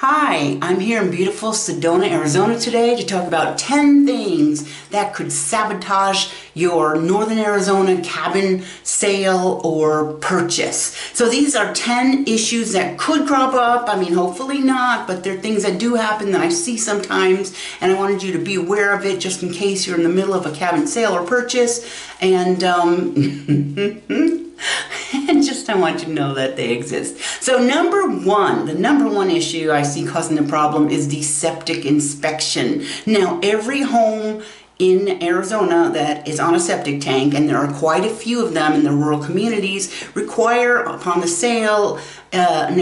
Hi, I'm here in beautiful Sedona, Arizona today to talk about 10 things that could sabotage your Northern Arizona cabin sale or purchase. So these are 10 issues that could crop up. I mean, hopefully not, but they're things that do happen that I see sometimes and I wanted you to be aware of it just in case you're in the middle of a cabin sale or purchase. And, um, and just I want you to know that they exist. So number one, the number one issue I see causing the problem is the septic inspection. Now every home in Arizona that is on a septic tank, and there are quite a few of them in the rural communities, require upon the sale uh, an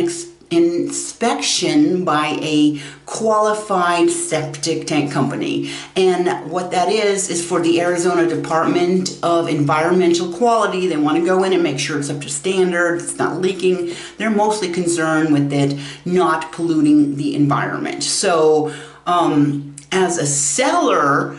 inspection by a qualified septic tank company. And what that is, is for the Arizona Department of Environmental Quality. They want to go in and make sure it's up to standard, it's not leaking. They're mostly concerned with it not polluting the environment. So, um, as a seller,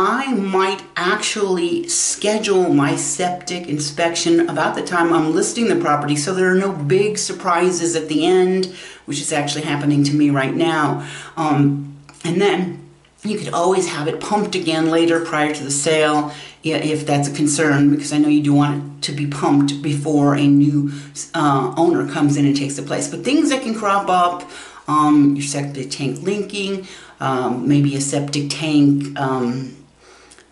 I might actually schedule my septic inspection about the time I'm listing the property so there are no big surprises at the end, which is actually happening to me right now. Um, and then you could always have it pumped again later prior to the sale if that's a concern because I know you do want it to be pumped before a new uh, owner comes in and takes the place. But things that can crop up, um, your septic tank linking, um, maybe a septic tank um,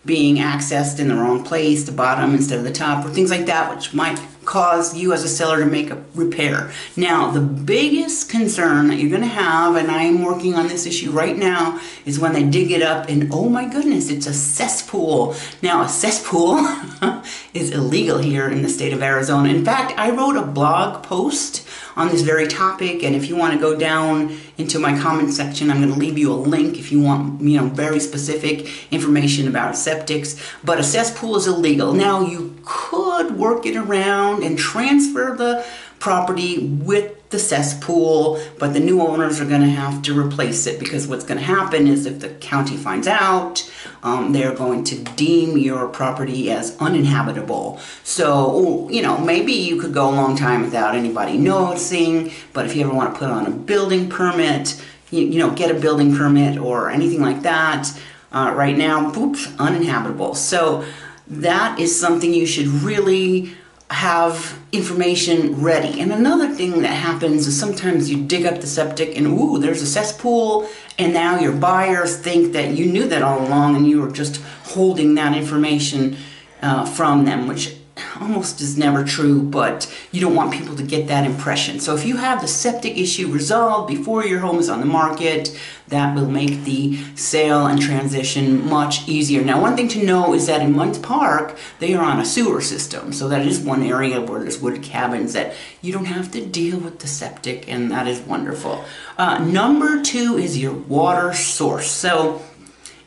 being accessed in the wrong place, the bottom instead of the top, or things like that, which might cause you as a seller to make a repair. Now, the biggest concern that you're going to have, and I am working on this issue right now, is when they dig it up and oh my goodness, it's a cesspool. Now, a cesspool is illegal here in the state of Arizona. In fact, I wrote a blog post on this very topic, and if you want to go down into my comment section, I'm going to leave you a link if you want, you know, very specific information about septics. But a cesspool is illegal. Now, you could work it around around and transfer the property with the cesspool, but the new owners are going to have to replace it because what's going to happen is if the county finds out, um, they're going to deem your property as uninhabitable. So, you know, maybe you could go a long time without anybody noticing, but if you ever want to put on a building permit, you, you know, get a building permit or anything like that, uh, right now, oops, uninhabitable. So that is something you should really have information ready. And another thing that happens is sometimes you dig up the septic and ooh, there's a cesspool, and now your buyers think that you knew that all along and you were just holding that information uh, from them, which almost is never true, but you don't want people to get that impression. So if you have the septic issue resolved before your home is on the market, that will make the sale and transition much easier. Now, one thing to know is that in Munds Park, they are on a sewer system. So that is one area where there's wood cabins that you don't have to deal with the septic, and that is wonderful. Uh, number two is your water source. So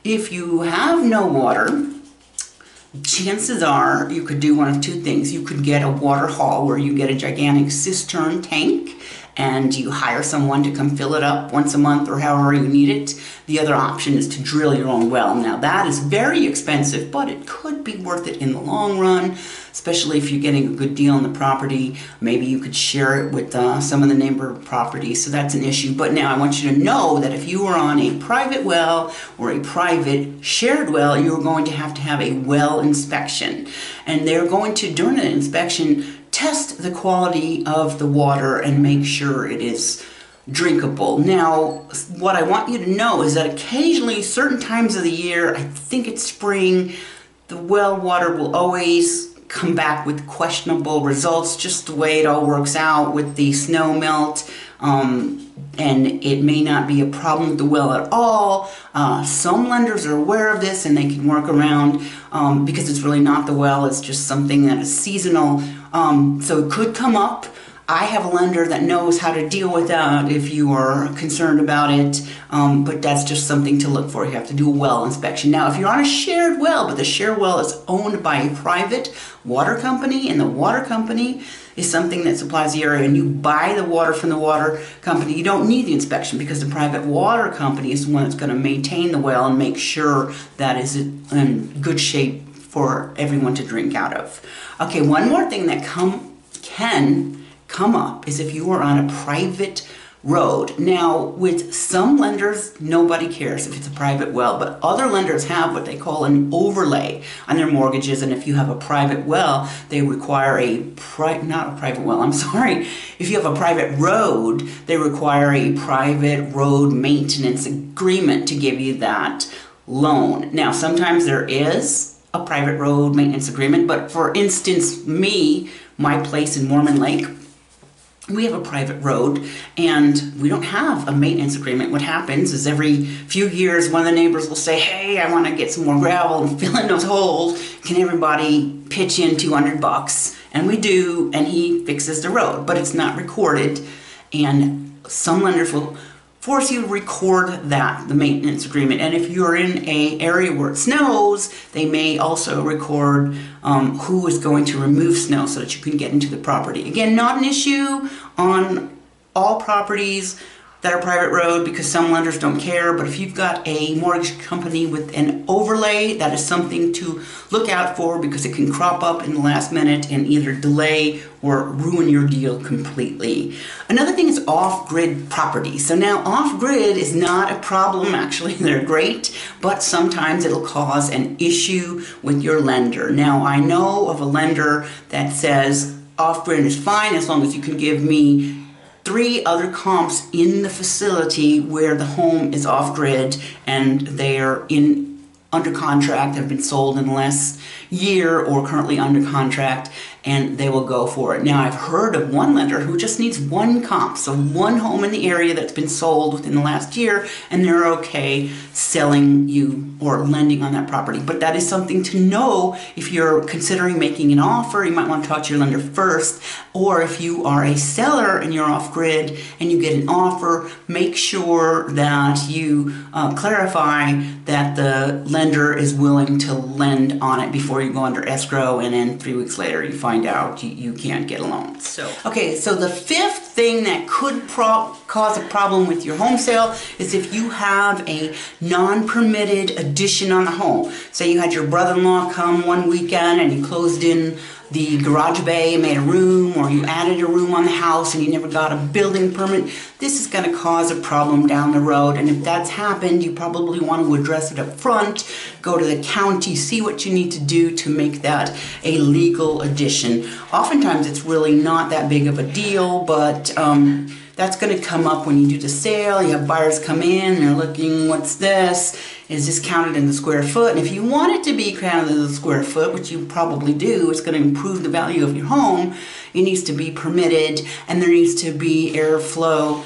if you have no water, chances are you could do one of two things. You could get a water haul where you get a gigantic cistern tank and you hire someone to come fill it up once a month or however you need it. The other option is to drill your own well. Now that is very expensive, but it could be worth it in the long run, especially if you're getting a good deal on the property. Maybe you could share it with uh, some of the neighbor properties, so that's an issue. But now I want you to know that if you are on a private well or a private shared well, you're going to have to have a well inspection. And they're going to, during an inspection, test the quality of the water and make sure it is drinkable. Now, what I want you to know is that occasionally, certain times of the year, I think it's spring, the well water will always come back with questionable results, just the way it all works out with the snow melt. Um, and it may not be a problem with the well at all. Uh, some lenders are aware of this and they can work around um, because it's really not the well, it's just something that is seasonal. Um, so it could come up. I have a lender that knows how to deal with that if you are concerned about it, um, but that's just something to look for. You have to do a well inspection. Now, if you're on a shared well, but the shared well is owned by a private water company, and the water company is something that supplies the area, and you buy the water from the water company, you don't need the inspection because the private water company is the one that's going to maintain the well and make sure that is in good shape for everyone to drink out of. Okay, one more thing that come can come up is if you are on a private road. Now, with some lenders, nobody cares if it's a private well, but other lenders have what they call an overlay on their mortgages. And if you have a private well, they require a pri- not a private well. I'm sorry. If you have a private road, they require a private road maintenance agreement to give you that loan. Now, sometimes there is a private road maintenance agreement, but for instance, me, my place in Mormon Lake, we have a private road and we don't have a maintenance agreement. What happens is every few years, one of the neighbors will say, Hey, I want to get some more gravel and fill in those holes. Can everybody pitch in 200 bucks? And we do, and he fixes the road, but it's not recorded. And some lenders will force you record that, the maintenance agreement. And if you're in a area where it snows, they may also record um, who is going to remove snow so that you can get into the property. Again, not an issue on all properties that are private road because some lenders don't care. But if you've got a mortgage company with an overlay, that is something to look out for because it can crop up in the last minute and either delay or ruin your deal completely. Another thing is off grid property. So now off grid is not a problem, actually, they're great, but sometimes it'll cause an issue with your lender. Now, I know of a lender that says off grid is fine as long as you can give me three other comps in the facility where the home is off grid and they're in under contract have been sold in the last year or currently under contract and they will go for it. Now I've heard of one lender who just needs one comp, so one home in the area that's been sold within the last year and they're okay selling you or lending on that property. But that is something to know if you're considering making an offer, you might want to talk to your lender first or if you are a seller and you're off grid and you get an offer, make sure that you uh, clarify that the lender is willing to lend on it before you go under escrow and then three weeks later you find out you, you can't get a loan. So, okay, so the fifth thing that could pro- cause a problem with your home sale is if you have a non-permitted addition on the home. Say you had your brother-in-law come one weekend and you closed in the garage bay and made a room or you added a room on the house and you never got a building permit, this is going to cause a problem down the road. And if that's happened, you probably want to address it up front, go to the county, see what you need to do to make that a legal addition. Oftentimes it's really not that big of a deal, but um, that's going to come up when you do the sale. You have buyers come in, they're looking, what's this? Is this counted in the square foot? And if you want it to be counted in the square foot, which you probably do, it's going to improve the value of your home. It needs to be permitted, and there needs to be airflow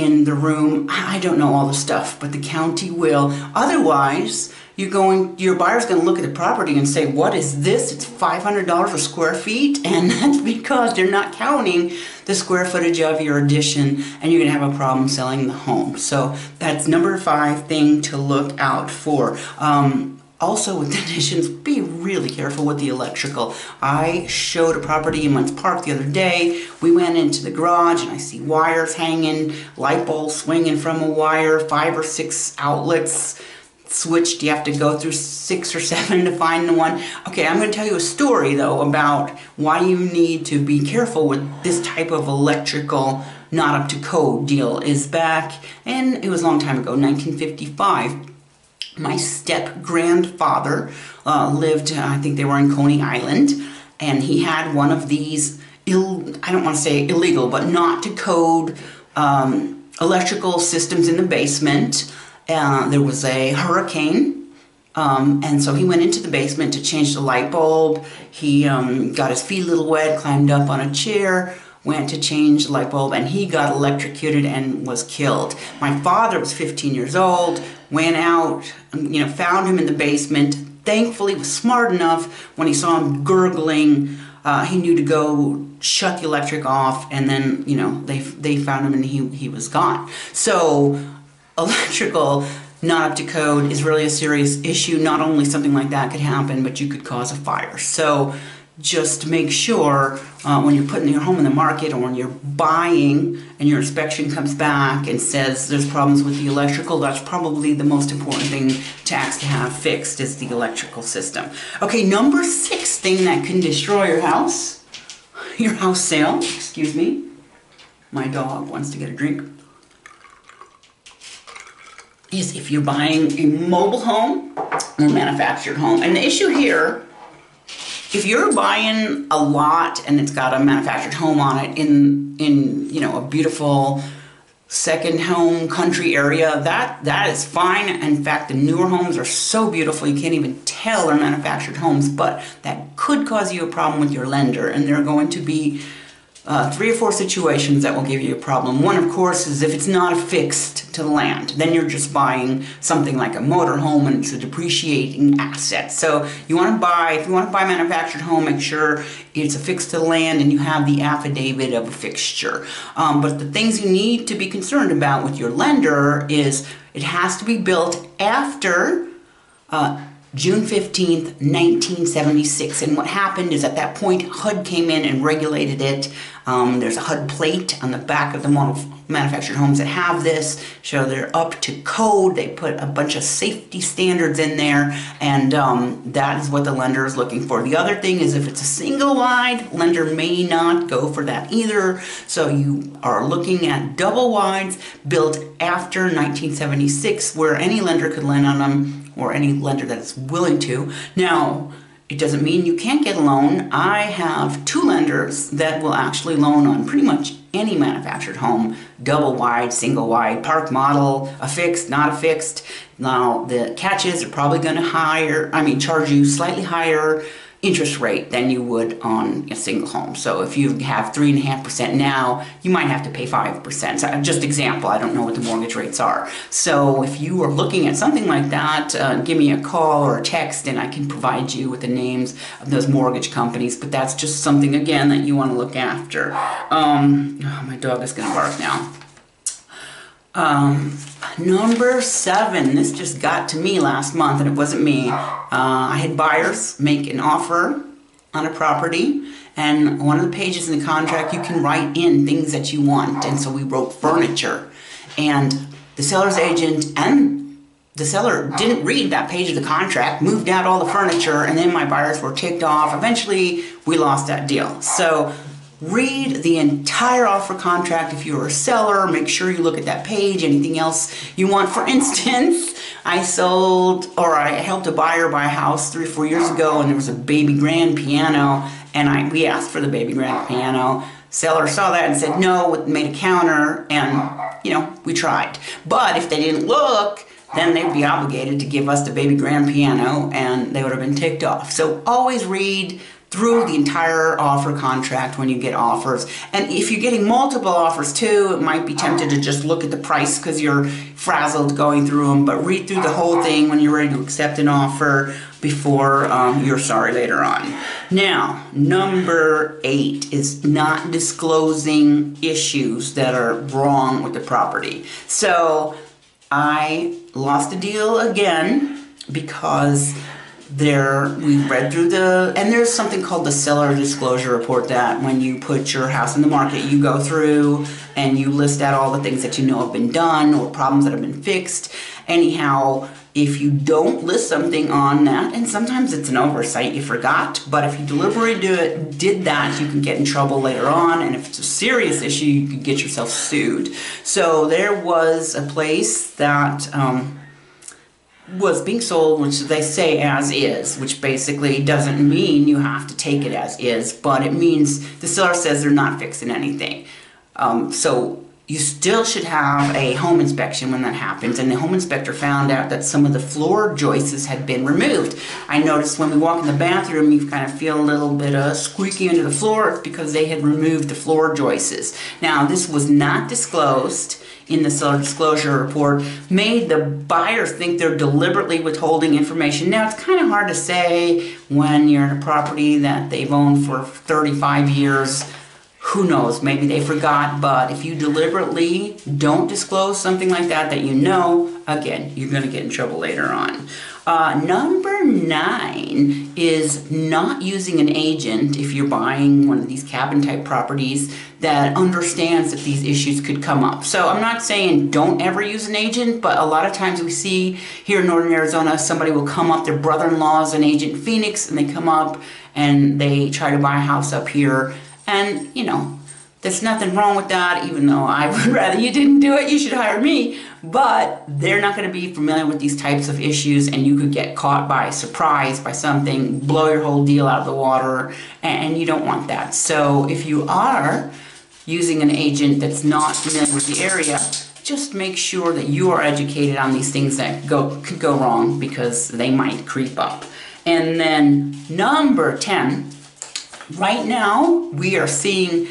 in the room. I don't know all the stuff, but the county will. Otherwise, you're going your buyer's going to look at the property and say what is this it's $500 a square feet and that's because they're not counting the square footage of your addition and you're going to have a problem selling the home so that's number five thing to look out for um, also with additions be really careful with the electrical i showed a property in Munds Park the other day we went into the garage and i see wires hanging light bulbs swinging from a wire five or six outlets switched. You have to go through six or seven to find the one. Okay, I'm going to tell you a story though about why you need to be careful with this type of electrical not up to code deal. Is back, and it was a long time ago, 1955. My step grandfather uh, lived, uh, I think they were in Coney Island, and he had one of these. Ill, I don't want to say illegal, but not to code um, electrical systems in the basement uh, there was a hurricane, um, and so he went into the basement to change the light bulb. He um, got his feet a little wet, climbed up on a chair, went to change the light bulb, and he got electrocuted and was killed. My father was 15 years old, went out, you know, found him in the basement. Thankfully, was smart enough when he saw him gurgling. Uh, he knew to go shut the electric off, and then you know they they found him and he he was gone. So electrical not up to code is really a serious issue. Not only something like that could happen, but you could cause a fire. So just make sure uh, when you're putting your home in the market or when you're buying and your inspection comes back and says there's problems with the electrical, that's probably the most important thing to ask to have fixed is the electrical system. Okay, number six thing that can destroy your house, your house sale, excuse me. My dog wants to get a drink. is if you're buying a mobile home or manufactured home. And the issue here, if you're buying a lot and it's got a manufactured home on it in in you know a beautiful second home country area that that is fine. In fact the newer homes are so beautiful you can't even tell they're manufactured homes but that could cause you a problem with your lender and they're going to be uh, three or four situations that will give you a problem. One, of course, is if it's not affixed to the land. Then you're just buying something like a motorhome and it's a depreciating asset. So you want to buy, if you want to buy a manufactured home, make sure it's affixed to the land and you have the affidavit of affixture. Um, but the things you need to be concerned about with your lender is it has to be built after uh, June 15th, 1976. And what happened is at that point, HUD came in and regulated it. Um, there's a HUD plate on the back of the manufactured homes that have this, so they're up to code. They put a bunch of safety standards in there, and um, that is what the lender is looking for. The other thing is if it's a single wide, lender may not go for that either. So you are looking at double wides built after 1976, where any lender could lend on them or any lender that is willing to. Now, it doesn't mean you can't get a loan. I have two lenders that will actually loan on pretty much any manufactured home, double wide, single wide, park model, affixed, not affixed. Now the catches they're probably going to hire, I mean charge you slightly higher interest rate than you would on a single home. So if you have three and a half percent now, you might have to pay five percent. Just example, I don't know what the mortgage rates are. So if you are looking at something like that, uh, give me a call or a text, and I can provide you with the names of those mortgage companies. But that's just something again that you want to look after. Um, oh, my dog is going to bark now. Um, number seven, this just got to me last month and it wasn't me. Uh, I had buyers make an offer on a property and one of the pages in the contract you can write in things that you want and so we wrote furniture and the seller's agent and the seller didn't read that page of the contract, moved out all the furniture, and then my buyers were ticked off. Eventually, we lost that deal. So Read the entire offer contract if you're a seller. Make sure you look at that page. Anything else you want. For instance, I sold or I helped a buyer buy a house three four years ago and there was a baby grand piano and I we asked for the baby grand piano. Seller saw that and said no, made a counter and you know, we tried. But if they didn't look, then they'd be obligated to give us the baby grand piano and they would have been ticked off. So always read through the entire offer contract when you get offers. And if you're getting multiple offers too, it might be tempted to just look at the price because you're frazzled going through them, but read through the whole thing when you're ready to accept an offer before um, you're sorry later on. Now, number eight is not disclosing issues that are wrong with the property. So I lost a deal again because there we read through the and there's something called the seller disclosure report that when you put your house in the market you go through and you list out all the things that you know have been done or problems that have been fixed. Anyhow if you don't list something on that and sometimes it's an oversight you forgot but if you deliberately do it did that you can get in trouble later on. And if it's a serious issue you could get yourself sued. So there was a place that um, was being sold, which they say as is, which basically doesn't mean you have to take it as is, but it means the seller says they're not fixing anything. Um, so you still should have a home inspection when that happens, and the home inspector found out that some of the floor joists had been removed. I noticed when we walk in the bathroom, you kind of feel a little bit of squeaky under the floor because they had removed the floor joists. Now, this was not disclosed in the seller disclosure report made the buyers think they're deliberately withholding information. Now, it's kind of hard to say when you're in a property that they've owned for 35 years. Who knows? Maybe they forgot, but if you deliberately don't disclose something like that that you know, again, you're going to get in trouble later on. Uh, number nine is not using an agent if you're buying one of these cabin type properties that understands that these issues could come up. So I'm not saying don't ever use an agent, but a lot of times we see here in Northern Arizona, somebody will come up, their brother-in-law is an agent in Phoenix, and they come up and they try to buy a house up here. And, you know, There's nothing wrong with that, even though I would rather you didn't do it, you should hire me. But they're not going to be familiar with these types of issues, and you could get caught by surprise by something, blow your whole deal out of the water, and you don't want that. So if you are using an agent that's not familiar with the area, just make sure that you are educated on these things that go could go wrong because they might creep up. And then number 10, right now we are seeing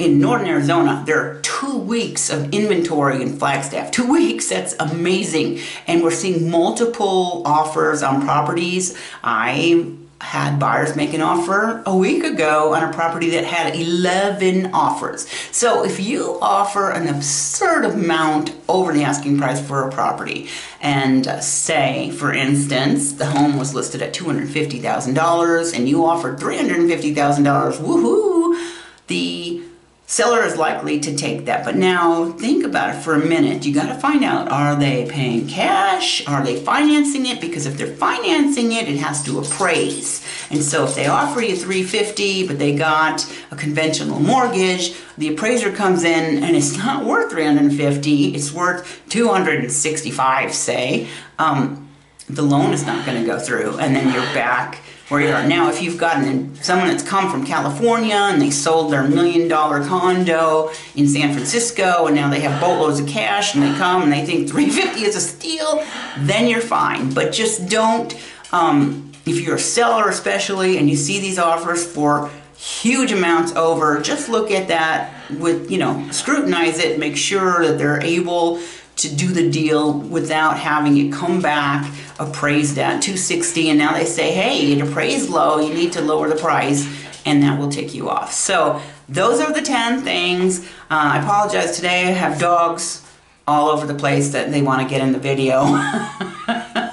in northern Arizona, there are two weeks of inventory in Flagstaff. Two weeks, that's amazing. And we're seeing multiple offers on properties. I had buyers make an offer a week ago on a property that had 11 offers. So if you offer an absurd amount over the asking price for a property, and uh, say, for instance, the home was listed at $250,000 and you offered $350,000, woohoo, the seller is likely to take that. But now think about it for a minute. You got to find out are they paying cash? Are they financing it? Because if they're financing it, it has to appraise. And so if they offer you 350 but they got a conventional mortgage, the appraiser comes in and it's not worth 350, it's worth 265 say. Um, the loan is not going to go through and then you're back where you are. Now, if you've got an, someone that's come from California and they sold their million dollar condo in San Francisco and now they have boatloads of cash and they come and they think 350 is a steal, then you're fine. But just don't, um, if you're a seller especially and you see these offers for huge amounts over, just look at that with, you know, scrutinize it, make sure that they're able to do the deal without having it come back appraised at 260 and now they say hey it appraised low you need to lower the price and that will take you off. So those are the 10 things. Uh, I apologize. Today I have dogs all over the place that they want to get in the video.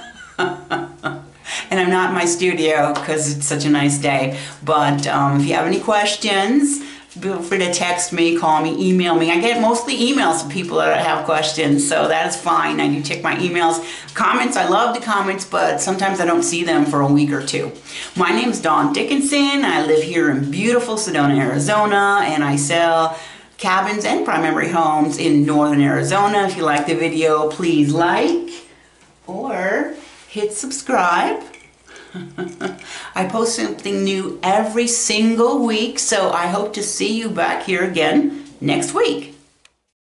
And I'm not in my studio because it's such a nice day. But um, if you have any questions feel free to text me, call me, email me. I get mostly emails from people that have questions, so that's fine. I do check my emails. Comments, I love the comments, but sometimes I don't see them for a week or two. My name is Dawn Dickenson. I live here in beautiful Sedona, Arizona, and I sell cabins and primary homes in northern Arizona. If you like the video, please like or hit subscribe. I post something new every single week, so I hope to see you back here again next week.